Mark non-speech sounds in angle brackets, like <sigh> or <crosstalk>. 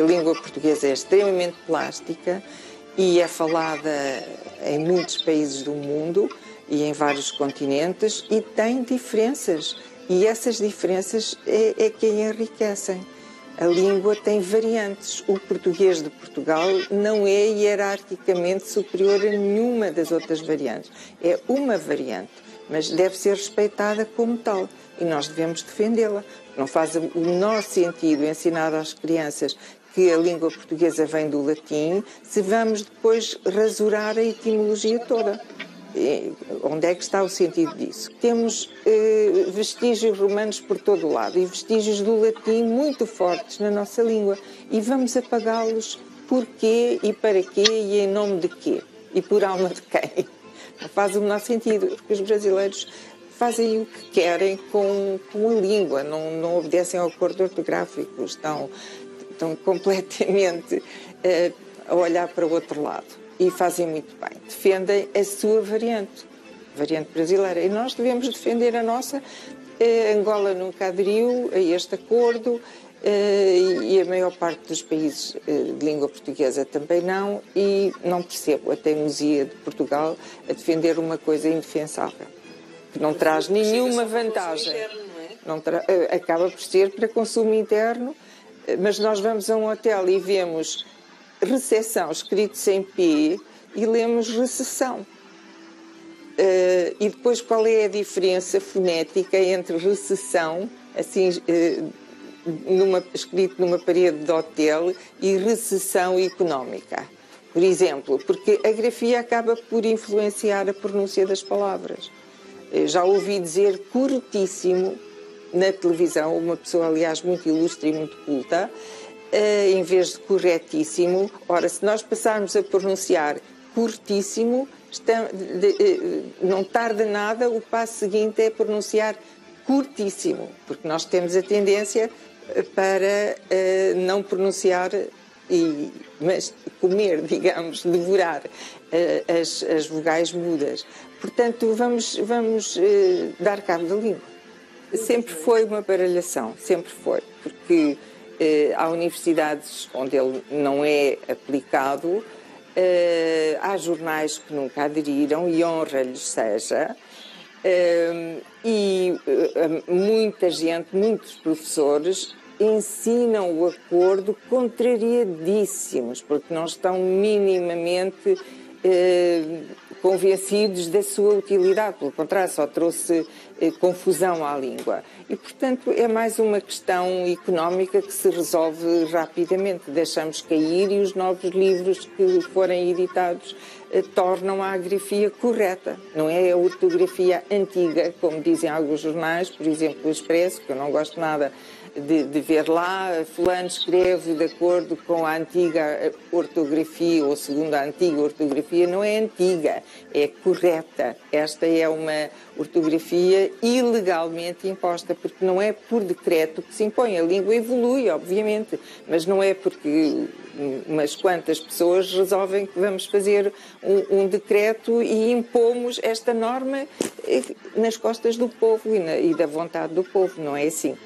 A língua portuguesa é extremamente plástica e é falada em muitos países do mundo e em vários continentes e tem diferenças. E essas diferenças é, é que a enriquecem. A língua tem variantes. O português de Portugal não é hierarquicamente superior a nenhuma das outras variantes. É uma variante, mas deve ser respeitada como tal e nós devemos defendê-la. Não faz o menor sentido ensinar às crianças que a língua portuguesa vem do latim se vamos depois rasurar a etimologia toda. E onde é que está o sentido disso? Temos eh, vestígios romanos por todo o lado e vestígios do latim muito fortes na nossa língua e vamos apagá-los porquê e para quê e em nome de quê e por alma de quem? Não faz o menor sentido, porque os brasileiros fazem o que querem com, com a língua, não, não obedecem ao acordo ortográfico, estão, estão <laughs> completamente uh, a olhar para o outro lado e fazem muito bem. Defendem a sua variante, variante brasileira, e nós devemos defender a nossa. Uh, Angola nunca aderiu a este acordo. Uh, e a maior parte dos países uh, de língua portuguesa também não, e não percebo a teimosia de Portugal a defender uma coisa indefensável que não traz nenhuma vantagem. Não tra... Eh, acaba por ser para consumo interno, eh, mas nós vamos a um hotel e vemos recessão escrito sem P e lemos recessão. Uh, e depois qual é a diferença fonética entre recessão, assim, uh, numa, escrito numa parede de hotel, e recessão económica? Por exemplo, porque a grafia acaba por influenciar a pronúncia das palavras. Eh, já ouvi dizer curtíssimo na televisão, uma pessoa, aliás, muito ilustre e muito culta, uh, em vez de corretíssimo. Ora, se nós passarmos a pronunciar curtíssimo, uh, não tarda nada, o passo seguinte é pronunciar curtíssimo, porque nós temos a tendência para uh, não pronunciar e mas comer, <laughs> digamos, devorar as, as vogais mudas. Portanto, vamos, vamos dar cabo da língua. Sempre foi uma baralhação, sempre foi, porque uh, há universidades onde ele não é aplicado, há jornais que nunca aderiram e honra-lhes seja. e muita gente, muitos professores ensinam o acordo contrariadíssimos, porque não estão minimamente eh, convencidos da sua utilidade. Pelo contrário, só trouxe eh, confusão à língua. E, portanto, é mais uma questão económica que se resolve rapidamente. Deixamos cair e os novos livros que forem editados tornam a grafia correta. Não é a ortografia antiga, como dizem alguns jornais, por exemplo, o Expresso, que eu não gosto nada de, de, ver lá, fulano escreve de acordo com a antiga ortografia ou segundo a antiga ortografia, não é antiga, é correta. Esta é uma ortografia ilegalmente imposta, porque não é por decreto que se impõe. A língua evolui, obviamente, mas não é porque umas quantas pessoas resolvem que vamos fazer um, um decreto e impomos esta norma eh, nas costas do povo e, na, e da vontade do povo. Não é assim.